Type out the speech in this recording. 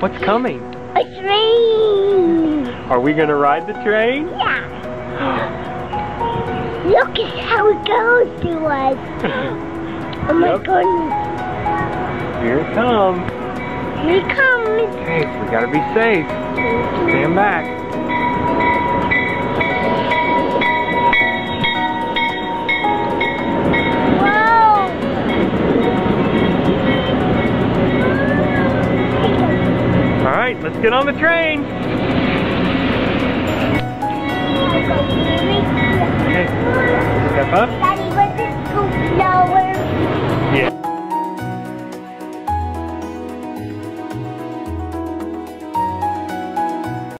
What's coming? A train! Are we gonna ride the train? Yeah. Look at how it goes to us. Oh my Yep. goodness. Here it comes. Here it comes. Hey, we gotta be safe. Stand back. right, let's get on the train. Okay, step up.